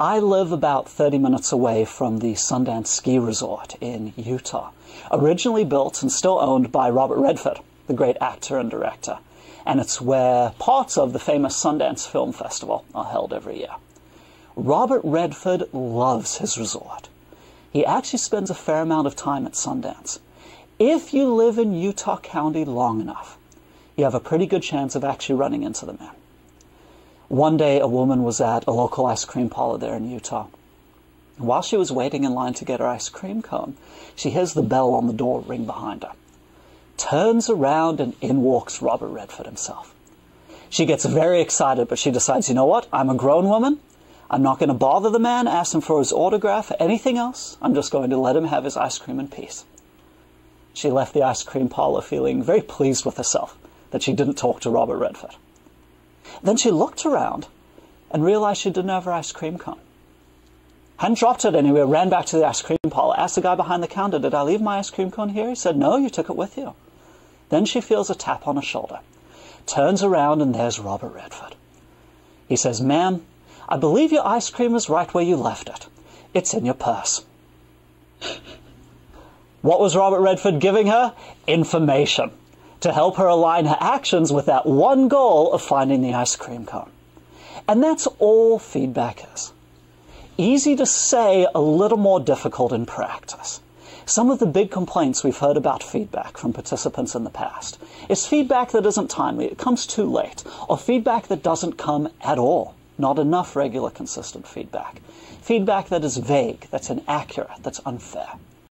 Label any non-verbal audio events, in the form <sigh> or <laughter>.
I live about 30 minutes away from the Sundance Ski Resort in Utah, originally built and still owned by Robert Redford, the great actor and director. And it's where parts of the famous Sundance Film Festival are held every year. Robert Redford loves his resort. He actually spends a fair amount of time at Sundance. If you live in Utah County long enough, you have a pretty good chance of actually running into the man. One day, a woman was at a local ice cream parlor there in Utah. While she was waiting in line to get her ice cream cone, she hears the bell on the door ring behind her. Turns around and in walks Robert Redford himself. She gets very excited, but she decides, you know what? I'm a grown woman. I'm not going to bother the man, ask him for his autograph, or anything else. I'm just going to let him have his ice cream in peace. She left the ice cream parlor feeling very pleased with herself that she didn't talk to Robert Redford. Then she looked around and realized she didn't have her ice cream cone. Hadn't dropped it anywhere, ran back to the ice cream parlor, asked the guy behind the counter, Did I leave my ice cream cone here? He said, No, you took it with you. Then she feels a tap on her shoulder, turns around, and there's Robert Redford. He says, Ma'am, I believe your ice cream is right where you left it. It's in your purse. <laughs> what was Robert Redford giving her? Information to help her align her actions with that one goal of finding the ice cream cone. And that's all feedback is. Easy to say, a little more difficult in practice. Some of the big complaints we've heard about feedback from participants in the past is feedback that isn't timely, it comes too late, or feedback that doesn't come at all, not enough regular consistent feedback. Feedback that is vague, that's inaccurate, that's unfair.